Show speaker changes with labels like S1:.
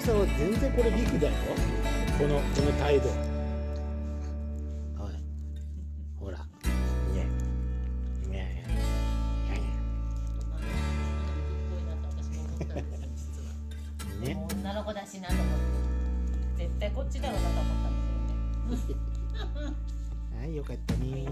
S1: さんは全然これビクだよ。このこの態度。おい。ほら。ね。ね。ね。ね。
S2: も女の子だしなと思って。絶対こっちだろうなと思ったんですよね。
S1: はいよかったね。